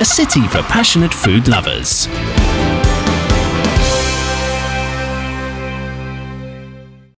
A city for passionate food lovers.